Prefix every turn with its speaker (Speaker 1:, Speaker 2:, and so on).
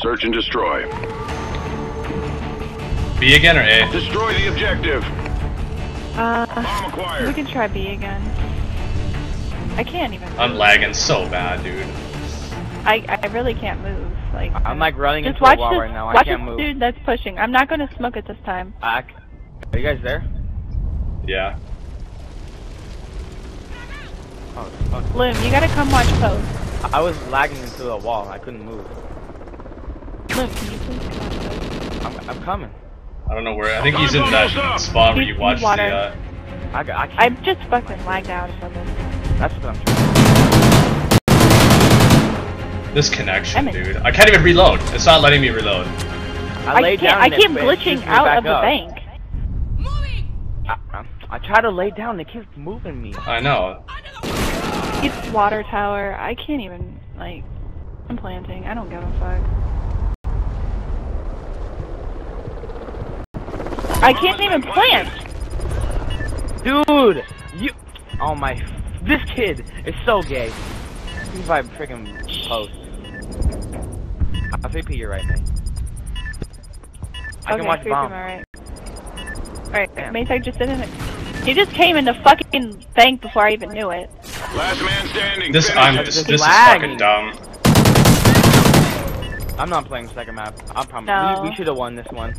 Speaker 1: Search and destroy.
Speaker 2: B again or A?
Speaker 1: Destroy the objective.
Speaker 3: Uh,
Speaker 1: Bomb
Speaker 3: we can try B again. I can't even.
Speaker 2: I'm lagging so bad, dude.
Speaker 3: I I really can't move. Like
Speaker 4: I'm like running into
Speaker 3: watch
Speaker 4: a wall
Speaker 3: this.
Speaker 4: right now. I
Speaker 3: watch
Speaker 4: can't
Speaker 3: this
Speaker 4: move.
Speaker 3: dude that's pushing. I'm not gonna smoke it this time.
Speaker 4: I, are you guys there?
Speaker 2: Yeah.
Speaker 4: Oh, fuck.
Speaker 3: Bloom, you gotta come watch post.
Speaker 4: I was lagging into the wall. I couldn't move. I'm, I'm coming.
Speaker 2: I don't know where. I think he's in that spot where you watch
Speaker 3: he's
Speaker 2: the. Uh,
Speaker 4: I, I can't.
Speaker 3: I'm just fucking lagged out of this.
Speaker 4: That's what I'm trying.
Speaker 2: this connection, dude. I can't even reload. It's not letting me reload.
Speaker 4: I,
Speaker 3: I
Speaker 4: laid
Speaker 3: can't.
Speaker 4: down
Speaker 3: I
Speaker 4: and it-
Speaker 3: keep glitching out
Speaker 4: back
Speaker 3: of the bank.
Speaker 4: I, I, I try to lay down. It keeps moving me.
Speaker 2: I know.
Speaker 3: It's water tower. I can't even like. I'm planting. I don't give a fuck. I can't even plant.
Speaker 4: Dude, you. Oh my. This kid is so gay. He's by freaking post. I'll VP you right now. I
Speaker 3: okay,
Speaker 4: can watch
Speaker 3: freeze
Speaker 4: bomb.
Speaker 3: him, alright. Alright,
Speaker 4: Damn.
Speaker 3: Maytag just didn't. He just came in the fucking bank before I even knew it.
Speaker 1: Last man standing.
Speaker 2: This
Speaker 1: Finish
Speaker 2: I'm this, this is fucking dumb.
Speaker 4: I'm not playing the second map. I promise.
Speaker 3: No.
Speaker 4: We, we should have won this one.